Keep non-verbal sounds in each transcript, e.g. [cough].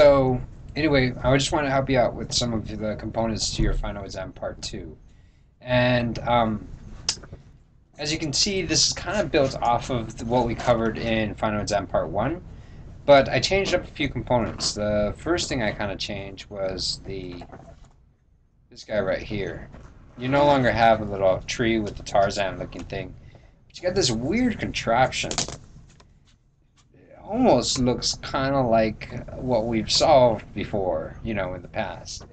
So anyway, I just want to help you out with some of the components to your final exam part two. And um, as you can see, this is kind of built off of what we covered in final exam part one, but I changed up a few components. The first thing I kind of changed was the this guy right here. You no longer have a little tree with the Tarzan looking thing, but you got this weird contraption almost looks kind of like what we've solved before, you know, in the past.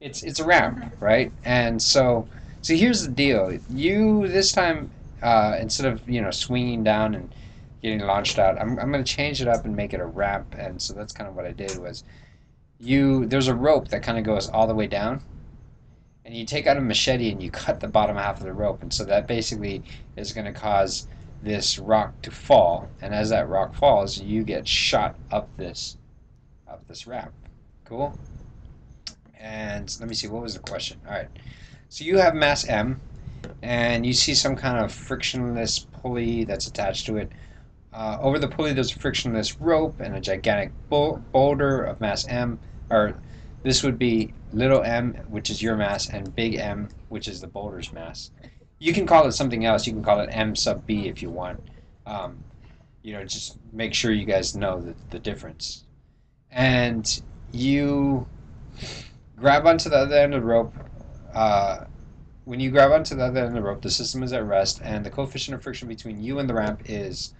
It's it's a ramp, right? And so so here's the deal. You this time uh, instead of you know swinging down and getting launched out, I'm I'm going to change it up and make it a ramp. And so that's kind of what I did was you there's a rope that kind of goes all the way down. And you take out a machete and you cut the bottom half of the rope, and so that basically is going to cause this rock to fall, and as that rock falls, you get shot up this up this ramp. Cool. And let me see, what was the question? All right. So you have mass M, and you see some kind of frictionless pulley that's attached to it. Uh, over the pulley, there's a frictionless rope and a gigantic boulder of mass M, or this would be little m, which is your mass, and big M, which is the boulder's mass you can call it something else. You can call it M sub B if you want. Um, you know, just make sure you guys know the, the difference. And you grab onto the other end of the rope. Uh, when you grab onto the other end of the rope, the system is at rest, and the coefficient of friction between you and the ramp is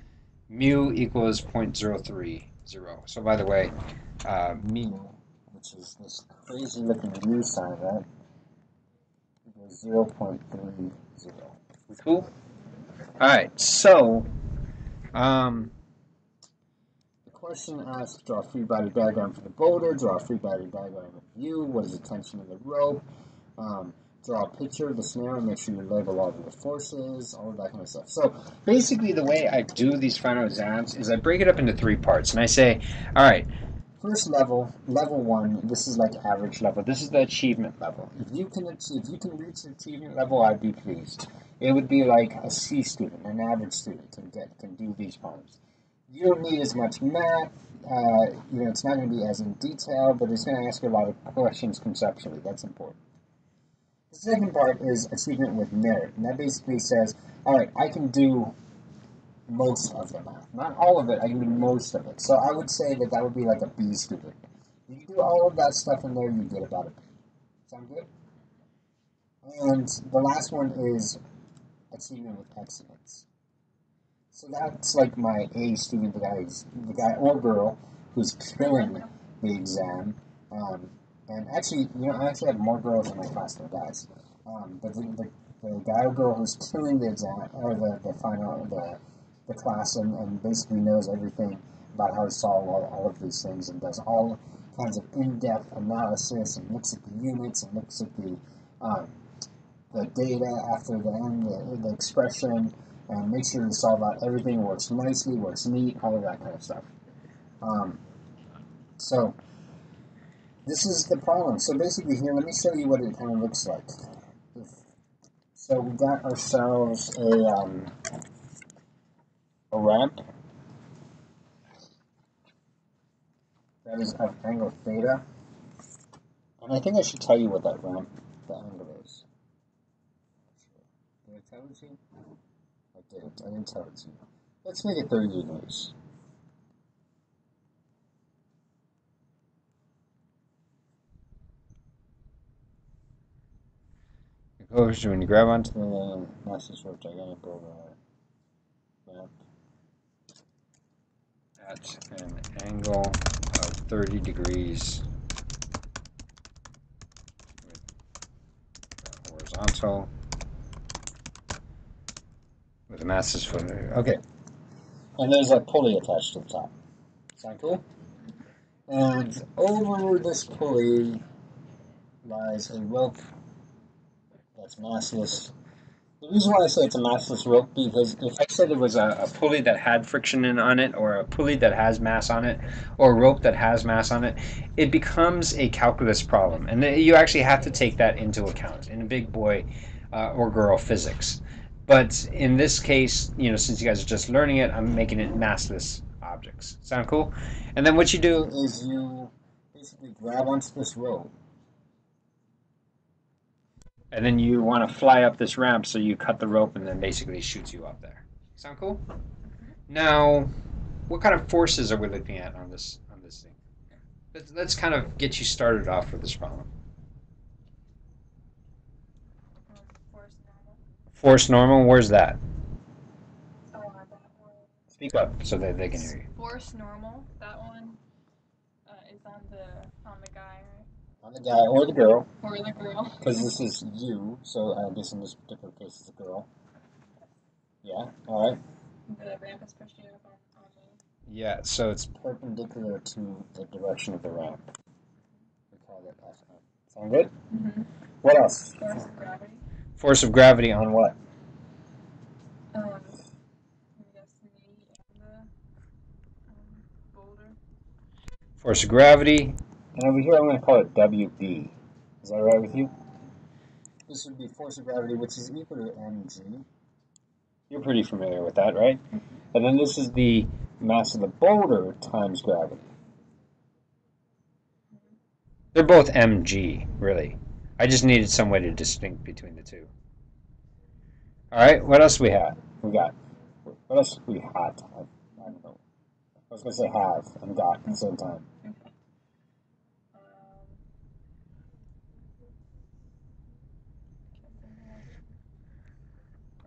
mu equals 0.030. So, by the way, uh, mu, which is this crazy looking mu sign, right? 0.30. Cool? Alright, so, um, the question asks, draw a free body diagram for the boulder, draw a free body diagram of you, what is the tension of the rope, um, draw a picture of the snare and make sure you label all of the forces, all of that kind of stuff. So basically the way I do these final exams is I break it up into three parts and I say, all right, First level, level one, this is like average level. This is the achievement level. If you can achieve, if you can reach the achievement level, I'd be pleased. It would be like a C student, an average student can get can do these problems. You don't need as much math. Uh, you know, it's not going to be as in detail, but it's going to ask you a lot of questions conceptually. That's important. The second part is achievement with merit, and that basically says, all right, I can do most of the math. Not all of it, I can do most of it. So I would say that that would be like a B student. If you do all of that stuff in there, you get about a B. Sound good? And the last one is achievement with excellence. So that's like my A student, the guy, the guy or girl who's killing the exam. Um, and actually, you know, I actually have more girls in my class than guys. Um, but the, the, the guy or girl who's killing the exam, or the, the final, the the class and, basically knows everything about how to solve all, all of these things and does all kinds of in-depth analysis and looks at the units and looks at the um, the data after the end, the, the expression, and makes sure to solve out everything works nicely, works neat, all of that kind of stuff. Um, so this is the problem. So basically here, let me show you what it kind of looks like. So we got ourselves a um, a ramp that is of angle theta. And I think I should tell you what that ramp, the angle is. Did I tell it to you? I didn't. I didn't tell it to you. Let's make it 30 degrees. Goes when you grab onto the master sword gigantic over ramp at an angle of 30 degrees uh, horizontal with a master's foot. Okay. And there's a pulley attached to the top. Sound cool? And over this pulley lies a rope that's massless the reason why I say it's a massless rope because if I said it was a, a, pulley that had friction in on it, or a pulley that has mass on it, or a rope that has mass on it, it becomes a calculus problem, and you actually have to take that into account in a big boy uh, or girl physics. But in this case, you know, since you guys are just learning it, I'm making it massless objects. Sound cool? And then what you do is you basically grab onto this rope. And then you want to fly up this ramp, so you cut the rope and then basically shoots you up there. Sound cool? Now, what kind of forces are we looking at on this on this thing? Let's, let's kind of get you started off with this problem. Force normal. Force normal, where's that? Speak up so that they can hear you. Force normal. That one uh, is on the right? On the guy or the girl, Or the girl. because this is you, so I guess in this particular case it's a girl. Yeah, alright. The ramp is pushing up on, on me. Yeah, so it's perpendicular to the direction of the ramp. We call that F. Sound good? Mm-hmm. What else? Force of gravity. Force of gravity on what? Um, I guess the um, boulder. Force of gravity. And over here I'm going to call it WB. Is that right with you? This would be force of gravity, which is equal to mg. You're pretty familiar with that, right? Mm-hmm. And then this is the mass of the boulder times gravity. They're both mg, really. I just needed some way to distinct between the two. All right, what else we have? We got. What else we had? I, I don't know. I was gonna say have and got at the same time.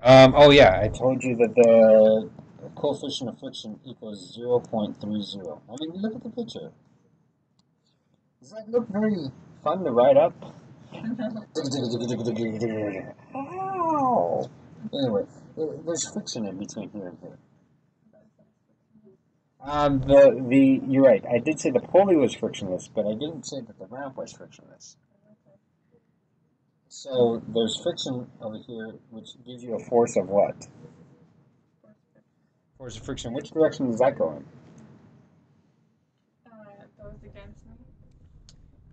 Um, oh yeah, I told you that the coefficient of friction equals 0.30. I mean, look at the picture. Does that look very fun to write up? Ow! [laughs] Anyway, there's friction in between here and here. Um, the the you're right. I did say the pulley was frictionless, but I didn't say that the ramp was frictionless. So there's friction over here, which gives you a force of what? Force of friction. Which direction does that go in? uh, goes against me.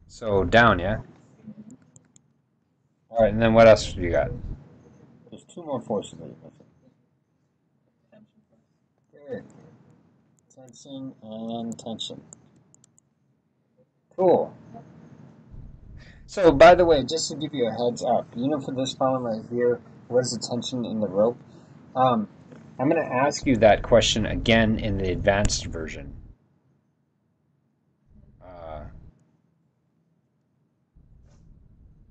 So down, yeah. All right, and then what else do you got? There's two more forces that you're missing. Tension force. Good. Tension and tension. Cool. So, by the way, just to give you a heads up, you know, for this problem right here, what is the tension in the rope? Um, I'm going to ask you that question again in the advanced version. Uh,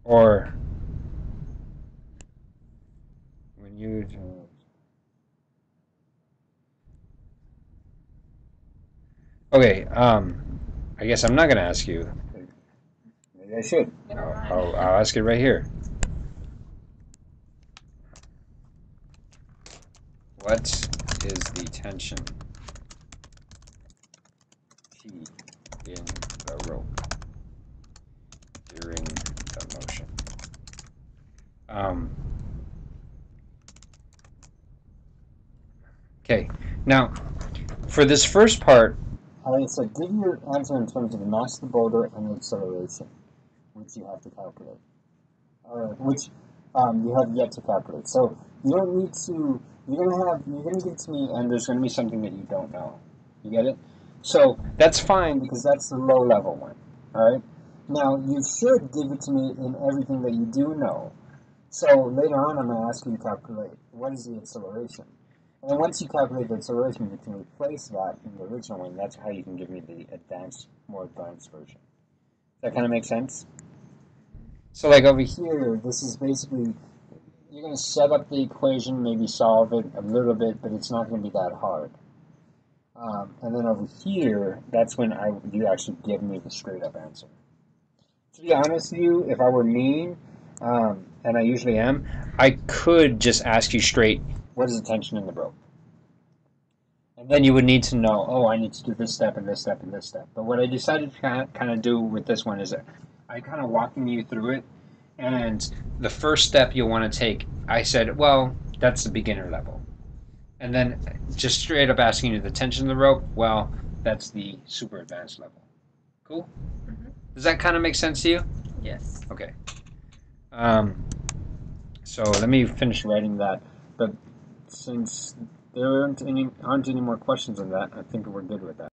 or when you. Okay, um, I guess I'm not going to ask you. Maybe I should. I'll. I'll, I'll ask it right here. What is the tension T in the rope during the motion? Um, okay, now for this first part, Alright, so give your answer in terms of the mass of the boulder and the acceleration, which you have to calculate. Or which um, you have yet to calculate. So you don't need to you're gonna have you're gonna give it to me and there's gonna be something that you don't know. You get it? So that's fine because that's the low level one. Alright? Now you should give it to me in everything that you do know. So later on I'm gonna ask you to calculate what is the acceleration. And once you calculate the acceleration, you can replace that in the original one. That's how you can give me the advanced, more advanced version. Does that kind of make sense? So, like over here, this is basically you're going to set up the equation, maybe solve it a little bit, but it's not going to be that hard. Um, and then over here, that's when I you actually give me the straight up answer. To be honest with you, if I were mean, um, and I usually am, I could just ask you straight what is the tension in the rope? And then you would need to know, oh, I need to do this step and this step and this step. But what I decided to kind of, do with this one is that I kind of walking you through it. And the first step you'll want to take, I said, well, that's the beginner level. And then just straight up asking you the tension of the rope, well, that's the super advanced level. Cool? Mhm. Does that kind of make sense to you? Yes. Okay. Um, so let me finish writing that. But since there aren't any aren't any more questions on that, I think we're good with that.